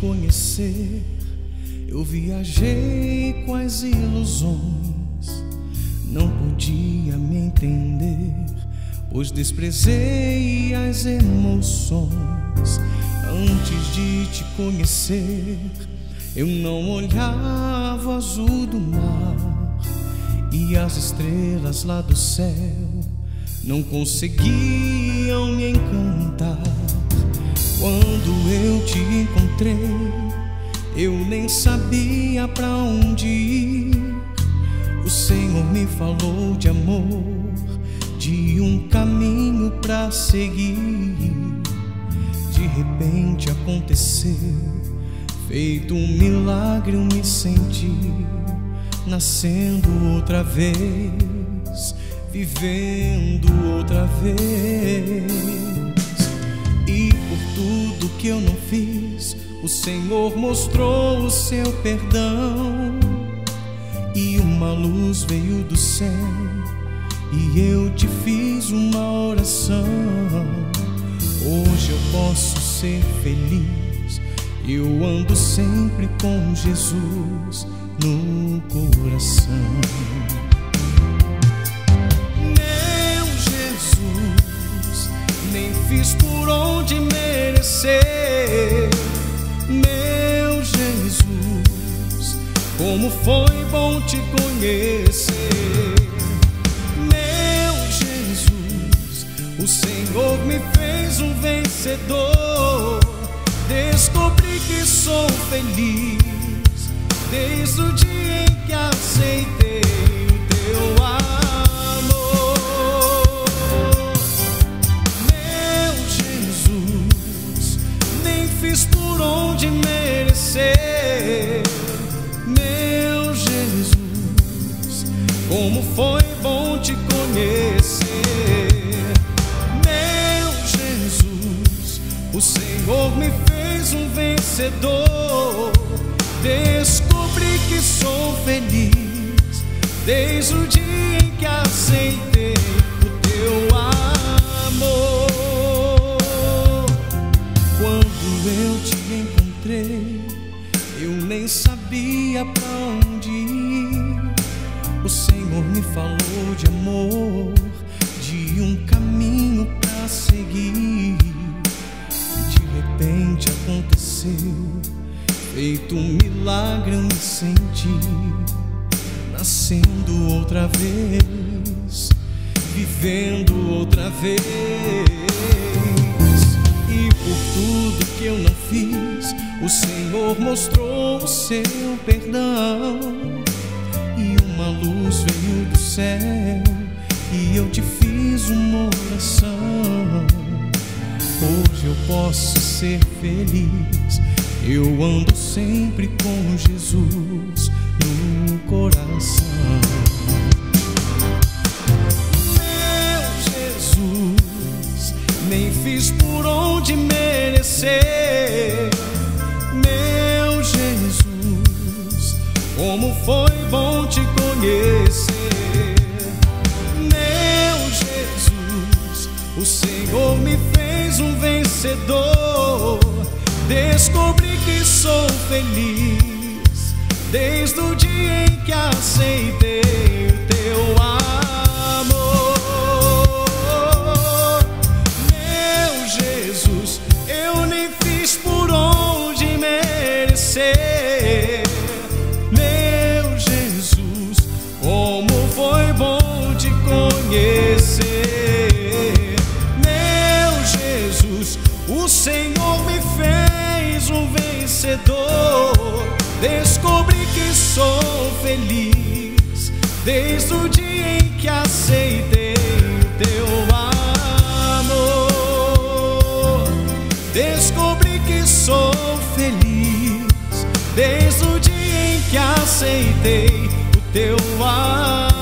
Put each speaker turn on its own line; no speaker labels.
conhecer, eu viajei com as ilusões, não podia me entender, pois desprezei as emoções. Antes de te conhecer, eu não olhava o azul do mar e as estrelas lá do céu não conseguiam me encantar. Quando eu te encontrei, eu nem sabia para onde ir. O Senhor me falou de amor, de um caminho para seguir. De repente aconteceu, feito um milagre, eu me senti nascendo outra vez, vivendo outra vez que eu não fiz, o Senhor mostrou o seu perdão. E uma luz veio do céu, e eu te fiz uma oração. Hoje eu posso ser feliz, eu ando sempre com Jesus no coração. Meu Jesus, nem fiz por onde Como foi bom te conhecer, meu Jesus. O Senhor me fez um vencedor. Descobri que sou feliz desde o dia em que aceitei Como foi bom te conhecer, meu Jesus. O Senhor me fez um vencedor. Descobri que sou feliz desde o dia em que aceitei o teu amor. Quando eu te encontrei eu nem sabia pra onde ir. O Senhor me falou de amor, de um caminho pra seguir. De repente aconteceu, feito um milagre, eu me senti nascendo outra vez, vivendo outra vez. E por tudo que eu não fiz o Senhor mostrou o seu perdão e uma luz veio do céu e eu te fiz uma oração. Hoje eu posso ser feliz, eu ando sempre com Jesus no coração. Meu Jesus, nem fiz por onde merecer Senhor me fez um vencedor. Descobri que sou feliz desde o dia em que aceitei o teu O Senhor me fez um vencedor. Descobri que sou feliz desde o dia em que aceitei o teu amor. Descobri que sou feliz desde o dia em que aceitei o teu amor.